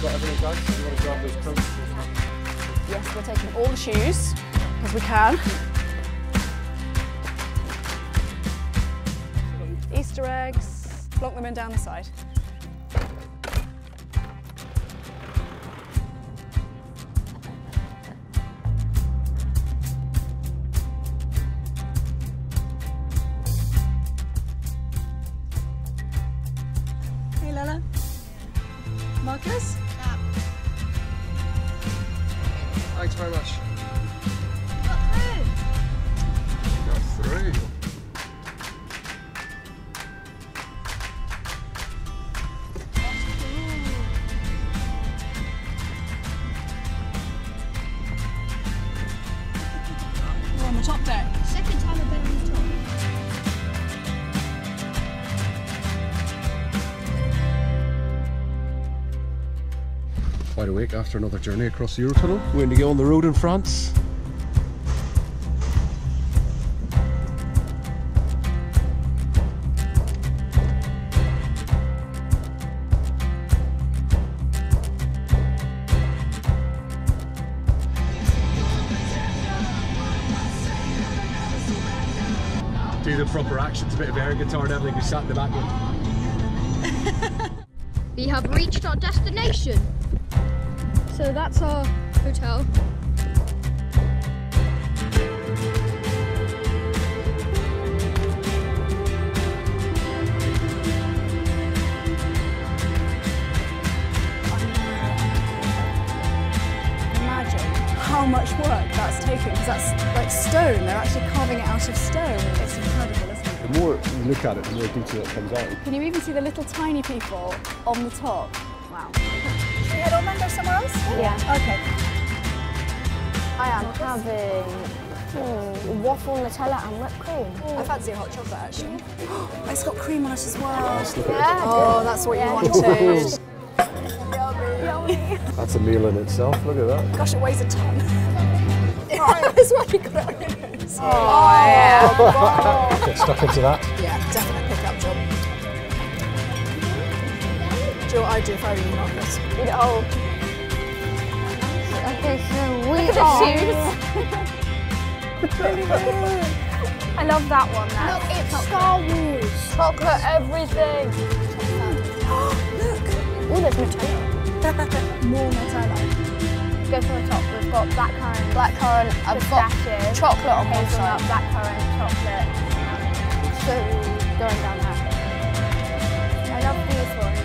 Got everything? You want to grab those coats? Yes, we're taking all the shoes, because we can. Easter eggs, plonk them in down the side. Hey Lella. Marcus? The top deck. Second time I've been on the top. Wide awake after another journey across the Eurotunnel. We're going to go on the road in France. The proper actions, a bit of air guitar and everything. We sat in the back one. We have reached our destination. So that's our hotel. Stone. They're actually carving it out of stone. It's incredible, isn't it? The more you look at it, the more detail it comes out. Can you even see the little tiny people on the top? Wow. Should we head on then go somewhere else? Yeah. Okay. I am having hmm, waffle, Nutella, and whipped cream. I fancy a hot chocolate actually. it's got cream on it as well. Yeah. Oh, that's what you Yeah. wanted. That's a meal in itself. Look at that. Gosh, it weighs a ton. That's why you got it on your nose. Oh, yeah. Get stuck into that. Yeah, definite pickup job. Do you know I'd do if I were you, Marcus? Oh. Okay, so we the are. I love that one there. Look, it's Star Wars. Chocolate everything. Look, Oh, there's Nutella. more Nutella. Go for the top. We've got blackcurrant, Blackcurrant. I've got chocolate on one hazelnut, side. blackcurrant, chocolate. So going down there. I love these ones.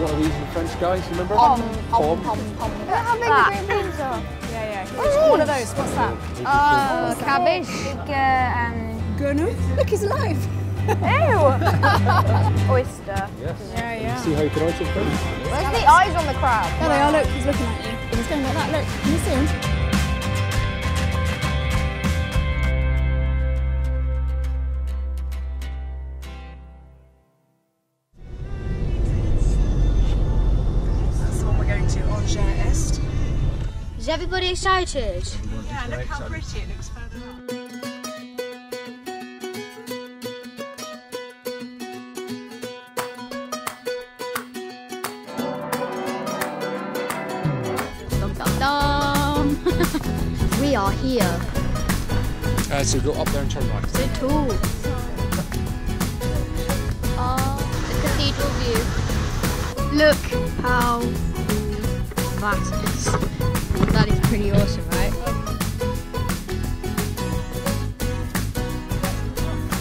What are these in French, guys? You remember? Pom, Pom. pom, pom. Look how big the green beans are. Yeah, yeah. One of those. What's that? Uh, cabbage. um, Gunu. Look, he's alive. ew. Oyster. Yes. Yeah, yeah. See how you pronounce it, Where's the eyes on the crab? There they are. Look, he's looking at you. He's going like that. Look, can you see him? Is everybody excited? Yeah, look how pretty it looks further up. Dum dum dum. we are here. Uh, so go up there and turn right. So tall. Ah, the cathedral view. Look how cool that is. That is pretty awesome, right?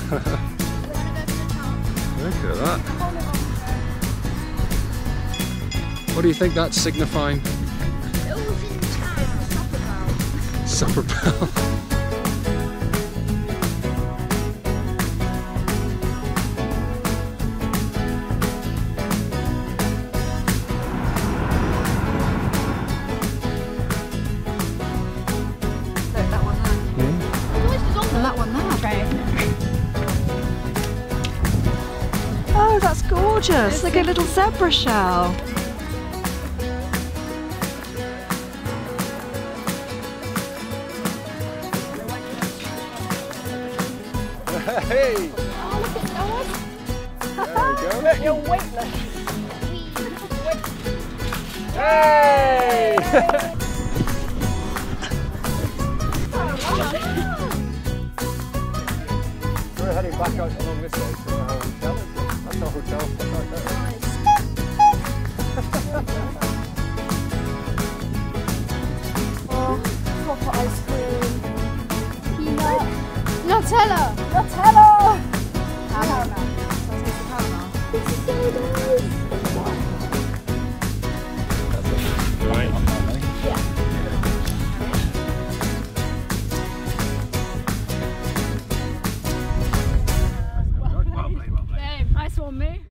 Look at that. What do you think that's signifying? Supper bell. gorgeous. It's like a little zebra shell. Hey! Oh, look at Noah. There you go. You're weightless. hey! We're heading back out along this way. Me.